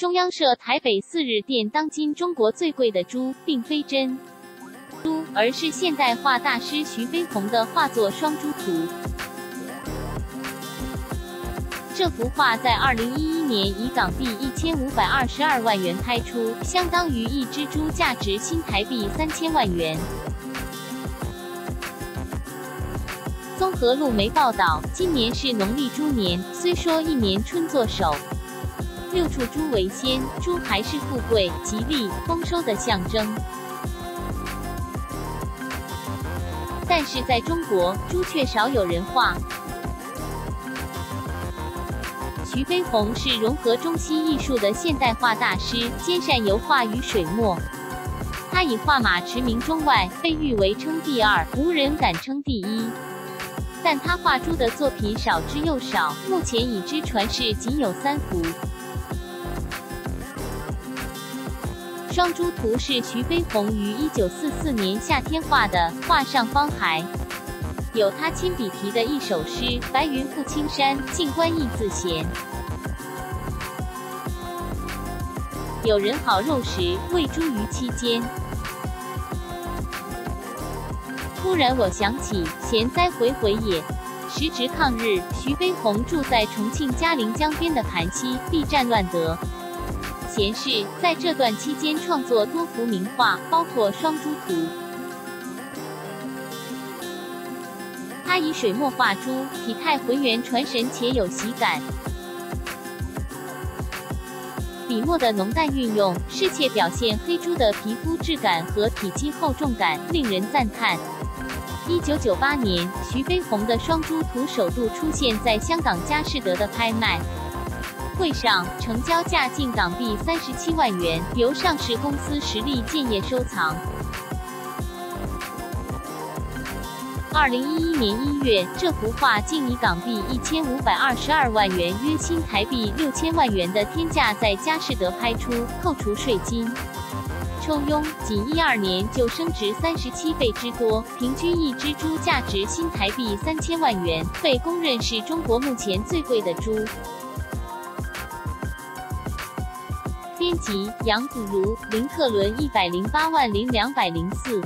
中央社台北四日电，当今中国最贵的猪，并非真猪，而是现代画大师徐悲鸿的画作《双猪图》。这幅画在二零一一年以港币一千五百二十二万元拍出，相当于一只猪价值新台币三千万元。综合路媒报道，今年是农历猪年，虽说一年春作首。六畜猪为先，猪还是富贵、吉利、丰收的象征。但是在中国，猪却少有人画。徐悲鸿是融合中西艺术的现代画大师，兼善油画与水墨。他以画马驰名中外，被誉为称第二，无人敢称第一。但他画猪的作品少之又少，目前已知传世仅有三幅。《双猪图》是徐悲鸿于一九四四年夏天画的，画上方还有他亲笔题的一首诗：“白云覆青山，静观亦自闲。”有人好肉食，喂猪于期间。突然我想起，闲哉回回也。时值抗日，徐悲鸿住在重庆嘉陵江边的盘溪，避战乱德。贤士在这段期间创作多幅名画，包括《双珠图》。他以水墨画猪，体态浑圆传神且有喜感。笔墨的浓淡运用，适切表现黑猪的皮肤质感和体积厚重感，令人赞叹。一九九八年，徐悲鸿的《双珠图》首度出现在香港佳士得的拍卖。会上成交价近港币三十七万元，由上市公司实力建业收藏。二零一一年一月，这幅画竟以港币一千五百二十二万元（约新台币六千万元）的天价在佳士得拍出，扣除税金、抽佣，仅一二年就升值三十七倍之多，平均一只猪价值新台币三千万元，被公认是中国目前最贵的猪。编辑：杨子如、林克伦，一百零八万零两百零四。